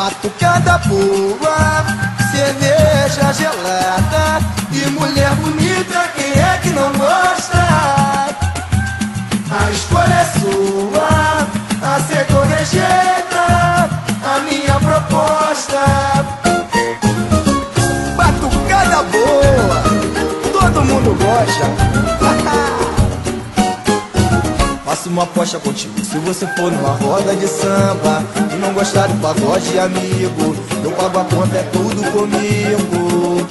Batucada boa, cerveja gelada e mulher bonita, quem é que não gosta? A escolha é sua, aceitou, rejeita a minha proposta. Batucada boa, todo mundo gosta. Uma aposta contigo. Se você for numa roda de samba E não gostar do pagode amigo Eu pago a conta, é tudo comigo.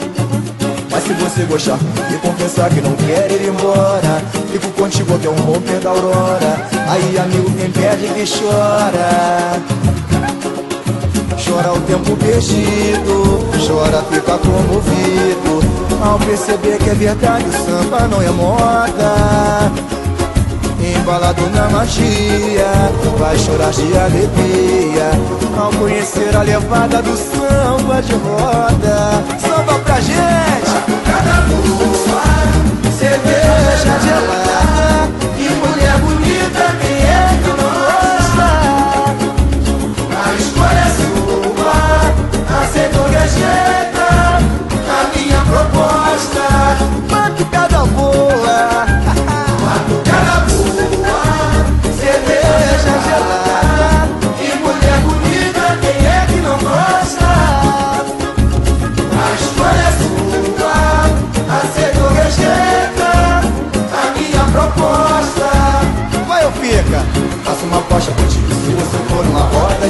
Mas se você gostar e confessar que não quer ir embora Fico contigo até um romper da aurora. Aí amigo quem perde que chora. Chora o tempo perdido Chora, fica comovido. Ao perceber que é verdade o samba não é moda embalado na magia. Vai chorar de alegria. Ao conhecer a levada do samba de roda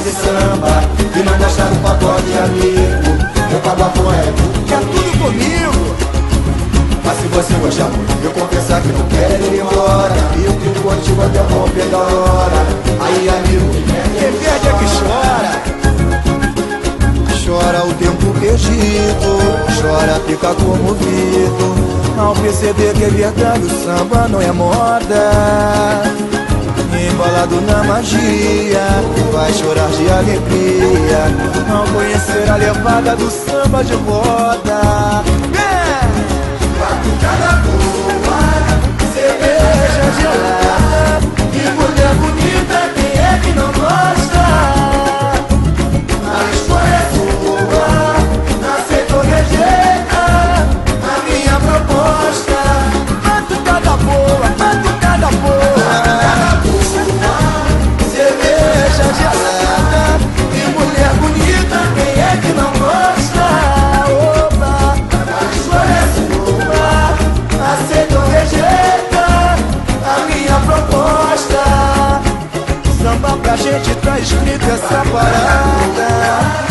roda de samba E não gostar do pagode amigo. Eu pago a conta, que é tudo comigo. Mas se você gostar muito Eu confessar que não quero ir embora. Eu fico contigo até romper da hora. Aí amigo, quem perde é que chora. Chora o tempo perdido Chora, fica comovido. Ao perceber que é verdade O samba não é moda na magia Vai chorar de alegria não conhecer a levada do samba de roda yeah! Batucada boa, cerveja gelada E mulher bonita, quem é que não gosta? A história é sua, aceitou, aceita rejeita A minha proposta Batucada boa essa parada.